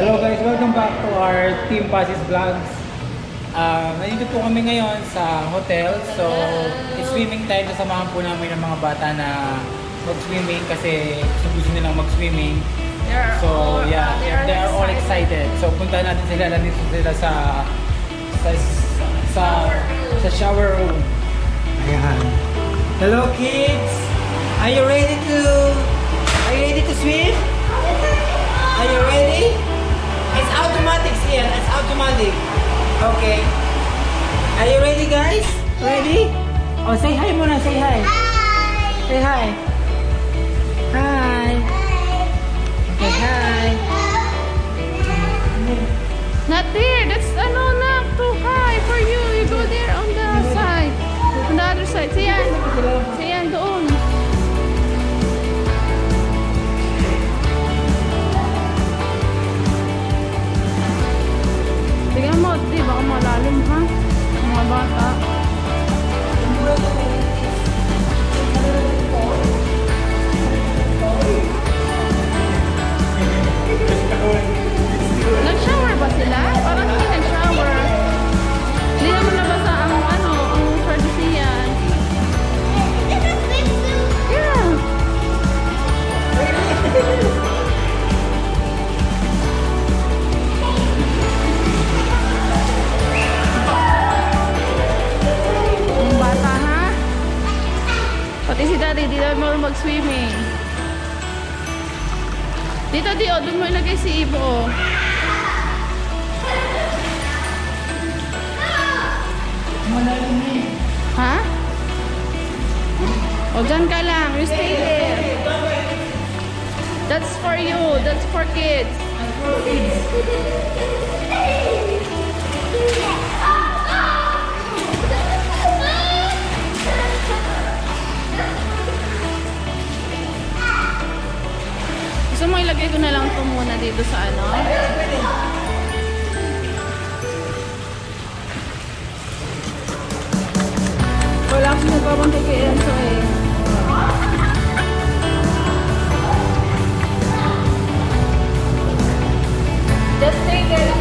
Hello guys, welcome back to our Team Passes Vlogs. Uh, nandito po kami ngayon sa hotel. So, it's swimming time. Kasamahan po namin ng mga bata na mag-swimming kasi gusto nilang mag-swimming. So, yeah, they are they are all excited. So, punta natin sila. Nandito sila sa sa sa, sa shower room. Ayan. Hello kids! Are you ready to Are you ready to swim? Are you ready? It's automatic here. It's automatic. Okay. Are you ready, guys? Ready? Oh, say hi muna. Say hi. Hi. Say hi. Hi. Okay, hi. Not baka malalim ha. Mga bata. Nag-shower doon mo ilagay si Ibo, oh. Ha? O, dyan ka lang. You stay there. That's for you. That's for kids. Gusto mo ilagay ko na lang ito muna dito sa ano? Wala akong nagpapantay kay Enzo eh. Just stay there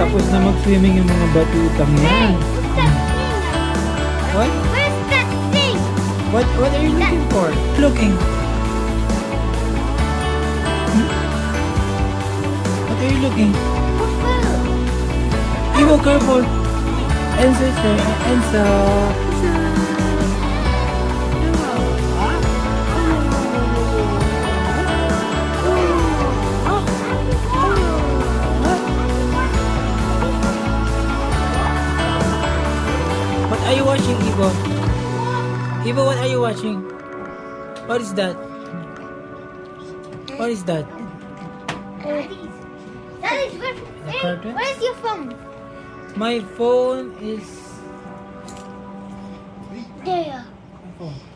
Tapos na mag-swimming yung mga batutang yan. What? Where's that thing? What What are you looking for? Looking. Hmm? What are you looking? Ivo, careful. Enzo is there. Enzo. You watching? What is that? What is that? Daddy, where, The where's your phone? My phone is. There. My phone.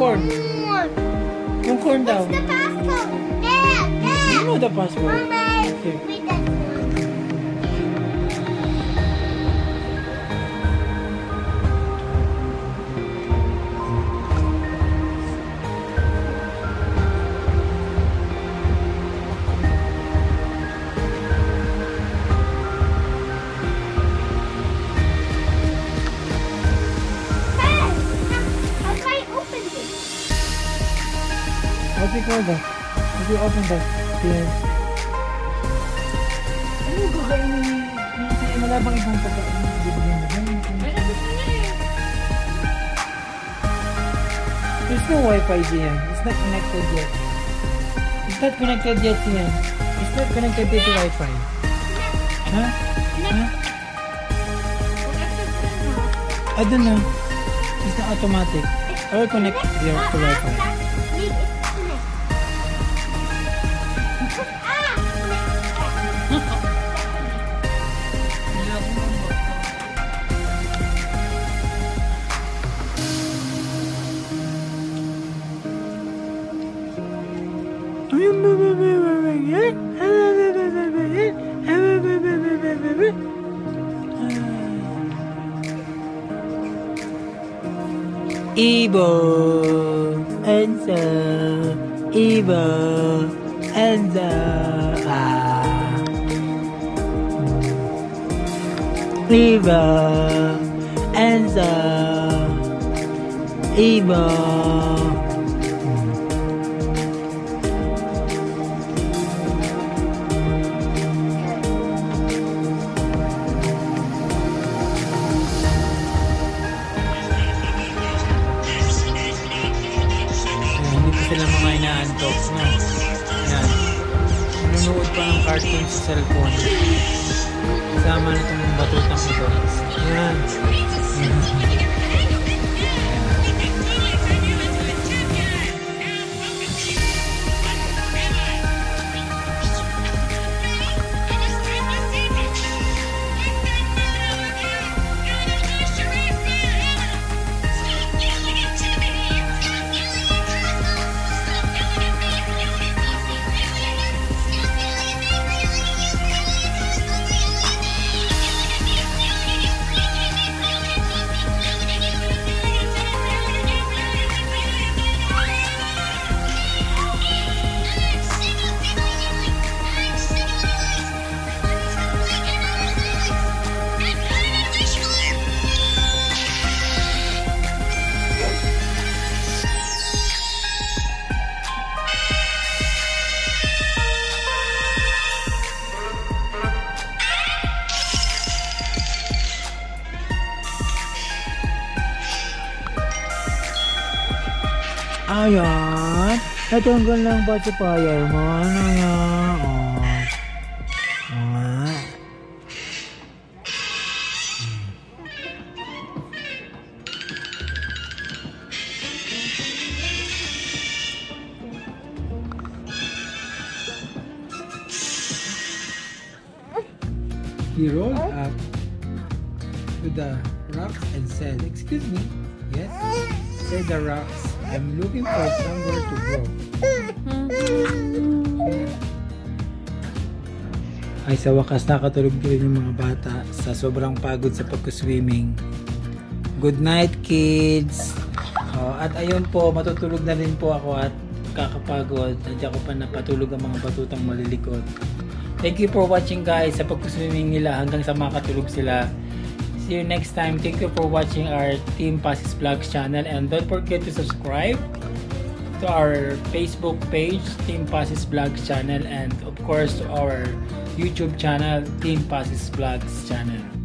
Corn. Yung corn daw. What's the passcode? There, there. You know the password. Mama, Okay. Call that? Do you open that? Here. Ano yung kakainin ni... Wala bang ibang pagkain bibigyan mo? There's no wifi diyan. It's not connected yet. It's not connected yet diyan. It's not connected to the wifi. Ha? Ha? I don't know. It's not automatic. Or connect here to wifi. Ibo, Enzo, Ibo, Enzo. Ah. Ibo, Enzo, Ibo. Ayan, inaantok na. Yan. Nanonood pa ng cartoon sa cellphone. Kasama na itong batutang ito. Yan. ng pacifier mo. Ano oh. nga? He rolled up to the rocks and said, Excuse me. Yes, said the rocks. I'm looking for somewhere to go. Ay, sa wakas nakatulog din yung mga bata sa sobrang pagod sa pagkuswimming. Good night, kids! Oh, at ayun po, matutulog na rin po ako at kakapagod. Hindi ako pa napatulog ang mga batutang malilikot. Thank you for watching guys sa pagkuswimming nila hanggang sa makatulog sila. See you next time. Thank you for watching our Team Pasis Vlogs channel and don't forget to subscribe to our Facebook page, Team Pasis Vlogs channel and of course to our YouTube channel, Team Pasis Vlogs channel.